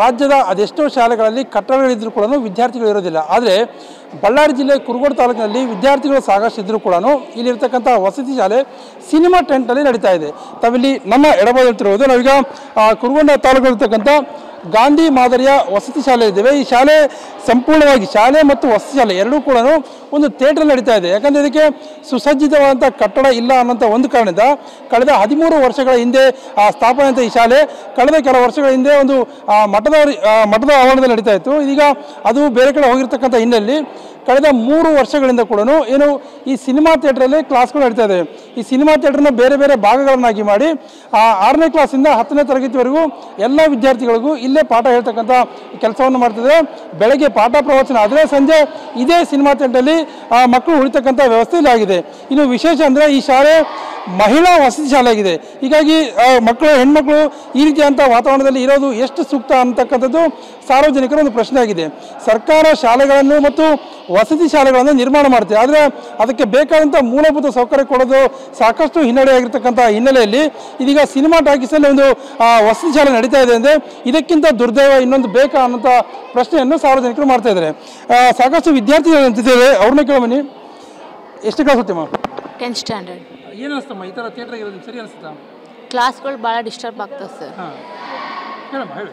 ರಾಜ್ಯದ ಅದೆಷ್ಟೋ ಶಾಲೆಗಳಲ್ಲಿ ಕಟ್ಟಡಗಳಿದ್ದರೂ ಕೂಡ ವಿದ್ಯಾರ್ಥಿಗಳು ಇರೋದಿಲ್ಲ. ಆದರೆ ಬಳ್ಳಾರಿ ಜಿಲ್ಲೆ ಕುರುಗೋಡು ತಾಲೂಕಿನಲ್ಲಿ ವಿದ್ಯಾರ್ಥಿಗಳು ಸಾಕಷ್ಟು ಇದ್ದರೂ ಕೂಡ ಇಲ್ಲಿರ್ತಕ್ಕಂಥ ವಸತಿ ಶಾಲೆ ಸಿನಿಮಾ ಟೆಂಟಲ್ಲಿ ನಡೀತಾ ಇದೆ. ತಾವಿಲ್ಲಿ ನಮ್ಮ ಎಡಬದಿರ್ತಿರುವುದು ನಾವೀಗ ಕುರುಗೋಡ ತಾಲೂಕಿರ್ತಕ್ಕಂಥ ಗಾಂಧಿ ಮಾದರಿಯ ವಸತಿ ಶಾಲೆ ಇದ್ದೇವೆ. ಈ ಶಾಲೆ ಸಂಪೂರ್ಣವಾಗಿ ಶಾಲೆ ಮತ್ತು ವಸತಿ ಶಾಲೆ ಎರಡೂ ಕೂಡ ಒಂದು ಥಿಯೇಟರ್ ನಡೀತಾ ಇದೆ. ಯಾಕಂದರೆ ಇದಕ್ಕೆ ಸುಸಜ್ಜಿತವಾದಂಥ ಕಟ್ಟಡ ಇಲ್ಲ ಅನ್ನೋಂಥ ಒಂದು ಕಾರಣದಿಂದ ಕಳೆದ ಹದಿಮೂರು ವರ್ಷಗಳ ಹಿಂದೆ ಸ್ಥಾಪನೆ ಅಂತ ಈ ಶಾಲೆ ಕಳೆದ ಕೆಲವು ವರ್ಷಗಳ ಹಿಂದೆ ಒಂದು ಮಠದ ಮಠದ ಆವರಣದಲ್ಲಿ ನಡೀತಾ ಇತ್ತು. ಈಗ ಅದು ಬೇರೆ ಕಡೆ ಹೋಗಿರ್ತಕ್ಕಂಥ ಹಿನ್ನೆಲೆಯಲ್ಲಿ ಕಳೆದ ಮೂರು ವರ್ಷಗಳಿಂದ ಕೂಡ ಏನು ಈ ಸಿನಿಮಾ ಥಿಯೇಟ್ರಲ್ಲಿ ಕ್ಲಾಸ್ಗಳು ನಡೀತಾ ಇದೆ. ಈ ಸಿನಿಮಾ ಥಿಯೇಟ್ರನ್ನ ಬೇರೆ ಬೇರೆ ಭಾಗಗಳನ್ನಾಗಿ ಮಾಡಿ, ಆ ಆರನೇ ಕ್ಲಾಸಿಂದ ಹತ್ತನೇ ತರಗತಿವರೆಗೂ ಎಲ್ಲ ವಿದ್ಯಾರ್ಥಿಗಳಿಗೂ ಇಲ್ಲೇ ಪಾಠ ಹೇಳ್ತಕ್ಕಂಥ ಕೆಲಸವನ್ನು ಮಾಡ್ತಿದೆ ಬೆಳಗ್ಗೆ ಪಾಠ ಪ್ರವಚನ ಆದರೆ ಸಂಜೆ ಇದೇ ಸಿನಿಮಾ ಥಿಯೇಟ್ರಲ್ಲಿ ಮಕ್ಕಳು ಉಳಿತಕ್ಕಂಥ ವ್ಯವಸ್ಥೆ ಇಲ್ಲಾಗಿದೆ ಇನ್ನು ವಿಶೇಷ ಅಂದರೆ ಈ ಶಾಲೆ ಮಹಿಳಾ ವಸತಿ ಶಾಲೆ ಆಗಿದೆ ಹೀಗಾಗಿ ಮಕ್ಕಳು, ಹೆಣ್ಮಕ್ಳು ಈ ರೀತಿಯಂಥ ವಾತಾವರಣದಲ್ಲಿ ಇರೋದು ಎಷ್ಟು ಸೂಕ್ತ ಅಂತಕ್ಕಂಥದ್ದು ಸಾರ್ವಜನಿಕರ ಒಂದು ಪ್ರಶ್ನೆ ಆಗಿದೆ. ಸರ್ಕಾರ ಶಾಲೆಗಳನ್ನು ಮತ್ತು ವಸತಿ ಶಾಲೆಗಳನ್ನು ನಿರ್ಮಾಣ ಮಾಡ್ತೀವಿ ಆದರೆ ಅದಕ್ಕೆ ಬೇಕಾದಂಥ ಮೂಲಭೂತ ಸೌಕರ್ಯ ಕೊಡೋದು ಸಾಕಷ್ಟು ಹಿನ್ನಡೆಯಾಗಿರ್ತಕ್ಕಂಥ ಹಿನ್ನೆಲೆಯಲ್ಲಿ ಇದೀಗ ಸಿನಿಮಾ ಟಾಕೀಸಲ್ಲಿ ಒಂದು ವಸತಿ ಶಾಲೆ ನಡೀತಾ ಇದೆ ಅಂದರೆ ಇದಕ್ಕಿಂತ ದುರ್ದೈವ ಇನ್ನೊಂದು ಬೇಕಾ ಅನ್ನೋಂಥ ಪ್ರಶ್ನೆಯನ್ನು ಸಾರ್ವಜನಿಕರು ಮಾಡ್ತಾ ಇದ್ದಾರೆ. ಸಾಕಷ್ಟು ವಿದ್ಯಾರ್ಥಿಗಳು ನಿಂತಿದ್ದೇವೆ ಅವ್ರನ್ನ ಕೇಳಬನ್ನಿ ಎಷ್ಟು ಕ್ಲಾಸ್ ಮ್ಯಾಮ್ ಸ್ಟ್ಯಾಂಡರ್ಡ್ ಏನು ಅನಿಸ್ತಮ್ಮ? ಈ ಥರ ಥಿಯೇಟ್ರ್ ಇರೋದು ಸರಿ ಅನಿಸುತ್ತಾ? ಕ್ಲಾಸ್ಗಳು ಭಾಳ ಡಿಸ್ಟರ್ಬ್ ಆಗ್ತದೆ ಸರ್ ಹಾಂ. ಹೇಳಮ್ಮ ಹೇಳಿ?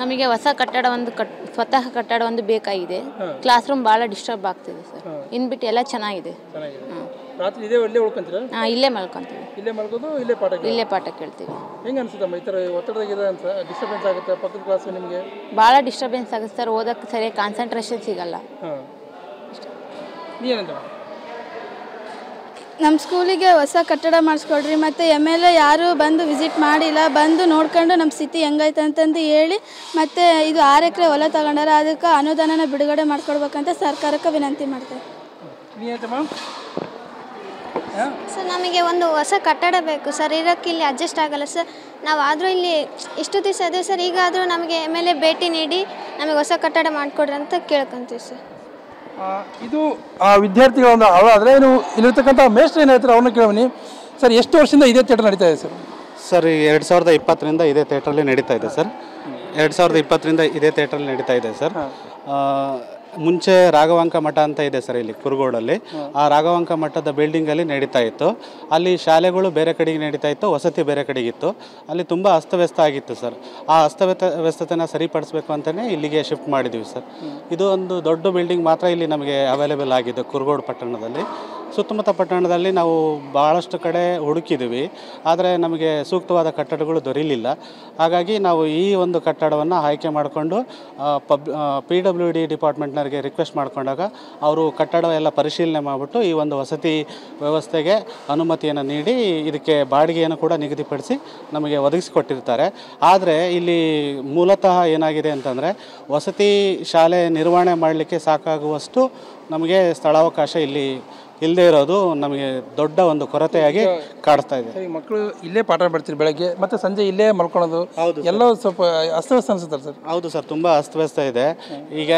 ನಮಗೆ ಹೊಸ ಕಟ್ಟಡ ಒಂದು ಕಟ್ ಸ್ವತಃ ಕಟ್ಟಡ ಒಂದು ಬೇಕಾಗಿದೆ. ಕ್ಲಾಸ್ ರೂಮ್ ಭಾಳ ಡಿಸ್ಟರ್ಬ್ ಆಗ್ತಿದೆ ಸರ್ ಇನ್ಬಿಟ್ಟು ಎಲ್ಲ ಚೆನ್ನಾಗಿದೆ. ಹಾಂ. ರಾತ್ರಿ ಇದೇ ಇಲ್ಲೇ ಉಳ್ಕೊಂತೀರಾ? ಹಾಂ ಇಲ್ಲೇ ಮಲ್ಕೊತೀವಿ. ಇಲ್ಲೇ ಮಲ್ಕೋದು ಇಲ್ಲೇ ಪಾಠ? ಇಲ್ಲೇ ಪಾಠ ಕೇಳ್ತೀವಿ. ಹೆಂಗೆ ಅನ್ಸುತ್ತಮ್ಮ ಈ ಥರ ಒತ್ತಡದಾಗಿದೆ ಅಂತ? ಡಿಸ್ಟರ್ಬೆನ್ಸ್ ಆಗುತ್ತೆ ಪಕ್ಕದ ಕ್ಲಾಸ್ ನಿಮಗೆ? ಭಾಳ ಡಿಸ್ಟರ್ಬೆನ್ಸ್ ಆಗುತ್ತೆ ಸರ್ ಓದಕ್ಕೆ ಸರಿಯಾಗಿ ಕಾನ್ಸಂಟ್ರೇಷನ್ ಸಿಗಲ್ಲ. ಹಾಂ. ಏನಂತ ನಮ್ಮ ಸ್ಕೂಲಿಗೆ ಹೊಸ ಕಟ್ಟಡ ಮಾಡಿಸ್ಕೊಡ್ರಿ ಮತ್ತು ಎಂ ಎಲ್ ಎ ಯಾರೂ ಬಂದು ವಿಸಿಟ್ ಮಾಡಿಲ್ಲ. ಬಂದು ನೋಡ್ಕೊಂಡು ನಮ್ಮ ಸ್ಥಿತಿ ಹೆಂಗೈತೆ ಅಂತಂದು ಹೇಳಿ ಮತ್ತು ಇದು ಆರು ಎಕರೆ ಹೊಲ ತಗೊಂಡಾರ ಅದಕ್ಕೆ ಅನುದಾನನ ಬಿಡುಗಡೆ ಮಾಡ್ಕೊಡ್ಬೇಕಂತ ಸರ್ಕಾರಕ್ಕೆ ವಿನಂತಿ ಮಾಡ್ತೇವೆ ಸರ್ ನಮಗೆ ಒಂದು ಹೊಸ ಕಟ್ಟಡ ಬೇಕು ಸರ್. ಇರೋಕ್ಕೆ ಇಲ್ಲಿ ಅಡ್ಜಸ್ಟ್ ಆಗಲ್ಲ ಸರ್. ನಾವು ಆದರೂ ಇಲ್ಲಿ ಇಷ್ಟು ದಿವಸ ಅದೇ ಸರ್. ಈಗಾದರೂ ನಮಗೆ ಎಂ ಎಲ್ ಎ ಭೇಟಿ ನೀಡಿ ನಮಗೆ ಹೊಸ ಕಟ್ಟಡ ಮಾಡಿಕೊಡ್ರಿ ಅಂತ ಕೇಳ್ಕೊತೀವಿ ಸರ್. ಇದು ಆ ವಿದ್ಯಾರ್ಥಿಗಳ ಒಂದು ಅವ ಆದರೆ ನೀವು ಇಲ್ಲಿರ್ತಕ್ಕಂಥ ಮೇಷ್ಟ್ರು ಏನು ಹೇಳ್ತಾರೆ ಅವ್ರನ್ನ ಕೇಳಿ ಸರ್ ಎಷ್ಟು ವರ್ಷದಿಂದ ಇದೇ ಥಿಯೇಟರ್ ನಡೀತಾ ಇದೆ ಸರ್? ಸರ್ ಎರಡು ಸಾವಿರದ ಇಪ್ಪತ್ತರಿಂದ ಇದೇ ಥಿಯೇಟ್ರಲ್ಲಿ ನಡೀತಾ ಇದೆ ಸರ್. ಎರಡು ಸಾವಿರದ ಇಪ್ಪತ್ತರಿಂದ ಇದೇ ಥಿಯೇಟ್ರಲ್ಲಿ ನಡೀತಾ ಇದೆ ಸರ್. ಮುಂಚೆ ರಾಘವಾಂಕ ಮಠ ಅಂತ ಇದೆ ಸರ್ ಇಲ್ಲಿ ಕುರುಗೋಡಲ್ಲಿ. ಆ ರಾಘವಾಂಕ ಮಠದ ಬಿಲ್ಡಿಂಗಲ್ಲಿ ನಡೀತಾ ಇತ್ತು. ಅಲ್ಲಿ ಶಾಲೆಗಳು ಬೇರೆ ಕಡೆಗೆ ನಡೀತಾ ಇತ್ತು ವಸತಿ ಬೇರೆ ಕಡೆಗಿತ್ತು ಅಲ್ಲಿ ತುಂಬ ಅಸ್ತವ್ಯಸ್ತ ಆಗಿತ್ತು ಸರ್. ಆ ಅಸ್ತವ್ಯತ ವ್ಯಸ್ತತೆನ ಸರಿಪಡಿಸ್ಬೇಕು ಅಂತಲೇ ಇಲ್ಲಿಗೆ ಶಿಫ್ಟ್ ಮಾಡಿದ್ದೀವಿ ಸರ್. ಇದು ಒಂದು ದೊಡ್ಡ ಬಿಲ್ಡಿಂಗ್ ಮಾತ್ರ ಇಲ್ಲಿ ನಮಗೆ ಅವೈಲೇಬಲ್ ಆಗಿದೆ ಕುರುಗೋಡು ಪಟ್ಟಣದಲ್ಲಿ. ಸುತ್ತಮುತ್ತ ಪಟ್ಟಣದಲ್ಲಿ ನಾವು ಭಾಳಷ್ಟು ಕಡೆ ಹುಡುಕಿದ್ವಿ. ಆದರೆ ನಮಗೆ ಸೂಕ್ತವಾದ ಕಟ್ಟಡಗಳು ದೊರೆಯಲಿಲ್ಲ ಹಾಗಾಗಿ ನಾವು ಈ ಒಂದು ಕಟ್ಟಡವನ್ನು ಆಯ್ಕೆ ಮಾಡಿಕೊಂಡು ಪಬ್ ಪಿ ಡಬ್ಲ್ಯೂ ಡಿ ಡಿಪಾರ್ಟ್ಮೆಂಟ್ನವರಿಗೆ ರಿಕ್ವೆಸ್ಟ್ ಮಾಡಿಕೊಂಡಾಗ ಅವರು ಕಟ್ಟಡ ಎಲ್ಲ ಪರಿಶೀಲನೆ ಮಾಡಿಬಿಟ್ಟು ಈ ಒಂದು ವಸತಿ ವ್ಯವಸ್ಥೆಗೆ ಅನುಮತಿಯನ್ನು ನೀಡಿ ಇದಕ್ಕೆ ಬಾಡಿಗೆಯನ್ನು ಕೂಡ ನಿಗದಿಪಡಿಸಿ ನಮಗೆ ಒದಗಿಸಿಕೊಟ್ಟಿರ್ತಾರೆ. ಆದರೆ ಇಲ್ಲಿ ಮೂಲತಃ ಏನಾಗಿದೆ ಅಂತಂದರೆ ವಸತಿ ಶಾಲೆ ನಿರ್ವಹಣೆ ಮಾಡಲಿಕ್ಕೆ ಸಾಕಾಗುವಷ್ಟು ನಮಗೆ ಸ್ಥಳಾವಕಾಶ ಇಲ್ಲಿ ಇಲ್ಲದೆ ಇರೋದು ನಮಗೆ ದೊಡ್ಡ ಒಂದು ಕೊರತೆಯಾಗಿ ಕಾಡ್ತಾ ಇದೆ. ಮಕ್ಕಳು ಇಲ್ಲೇ ಪಾಠ ಮಾಡ್ತೀರಿ ಬೆಳಗ್ಗೆ ಮತ್ತೆ ಸಂಜೆ ಇಲ್ಲೇ ಮಲ್ಕೊಳ್ಳೋದು ಎಲ್ಲ ಸ್ವಲ್ಪ ಅಸ್ತವ್ಯಸ್ತ ಅನಿಸುತ್ತೆ ಸರ್. ಹೌದು ಸರ್ ತುಂಬ ಅಸ್ತವ್ಯಸ್ತ ಇದೆ. ಈಗ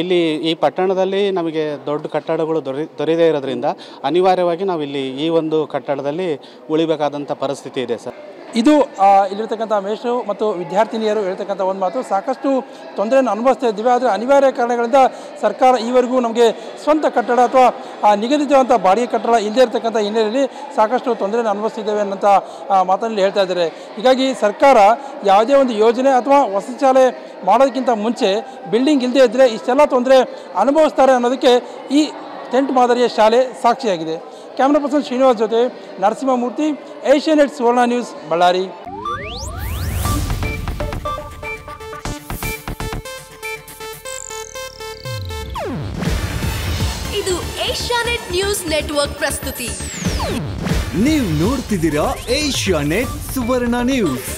ಇಲ್ಲಿ ಈ ಪಟ್ಟಣದಲ್ಲಿ ನಮಗೆ ದೊಡ್ಡ ಕಟ್ಟಡಗಳು ದೊರೆ ದೊರೆಯದೇ ಇರೋದ್ರಿಂದ ಅನಿವಾರ್ಯವಾಗಿ ನಾವು ಇಲ್ಲಿ ಈ ಒಂದು ಕಟ್ಟಡದಲ್ಲಿ ಉಳಿಬೇಕಾದಂಥ ಪರಿಸ್ಥಿತಿ ಇದೆ ಸರ್. ಇದು ಇಲ್ಲಿರ್ತಕ್ಕಂಥ ಮೇಷರು ಮತ್ತು ವಿದ್ಯಾರ್ಥಿನಿಯರು ಹೇಳ್ತಕ್ಕಂಥ ಒಂದು ಮಾತು. ಸಾಕಷ್ಟು ತೊಂದರೆಯನ್ನು ಅನುಭವಿಸ್ತಾ ಇದ್ದೀವಿ ಆದರೆ ಅನಿವಾರ್ಯ ಕಾರಣಗಳಿಂದ ಸರ್ಕಾರ ಈವರೆಗೂ ನಮಗೆ ಸ್ವಂತ ಕಟ್ಟಡ ಅಥವಾ ಆ, ನಿಗದಿತವಾದಂಥ ಬಾಡಿಗೆ ಕಟ್ಟಡ ಇಲ್ಲದೇ ಇರತಕ್ಕಂಥ ಹಿನ್ನೆಲೆಯಲ್ಲಿ ಸಾಕಷ್ಟು ತೊಂದರೆಯನ್ನು ಅನುಭವಿಸ್ತಿದ್ದೇವೆ ಅನ್ನೋಂಥ ಮಾತನ್ನು ಹೇಳ್ತಾ ಇದ್ದಾರೆ. ಹೀಗಾಗಿ ಸರ್ಕಾರ ಯಾವುದೇ ಒಂದು ಯೋಜನೆ ಅಥವಾ ವಸತಿ ಶಾಲೆ ಮಾಡೋದಕ್ಕಿಂತ ಮುಂಚೆ ಬಿಲ್ಡಿಂಗ್ ಇಲ್ಲದೇ ಇದ್ದರೆ ಇಷ್ಟೆಲ್ಲ ತೊಂದರೆ ಅನುಭವಿಸ್ತಾರೆ ಅನ್ನೋದಕ್ಕೆ ಈ ಟೆಂಟ್ ಮಾದರಿಯ ಶಾಲೆ ಸಾಕ್ಷಿಯಾಗಿದೆ. ಕ್ಯಾಮ್ರಾ ಪರ್ಸನ್ ಶ್ರೀನಿವಾಸ್ ಜೊತೆ ನರಸಿಂಹಮೂರ್ತಿ ಏಷ್ಯಾನೆಟ್ ಸುವರ್ಣ ನ್ಯೂಸ್ ಬಳ್ಳಾರಿ. ಇದು ಏಷ್ಯಾನೆಟ್ ನ್ಯೂಸ್ ನೆಟ್ವರ್ಕ್ ಪ್ರಸ್ತುತಿ. ನೀವು ನೋಡ್ತಿದ್ದೀರಾ ಏಷ್ಯಾನೆಟ್ ಸುವರ್ಣ ನ್ಯೂಸ್.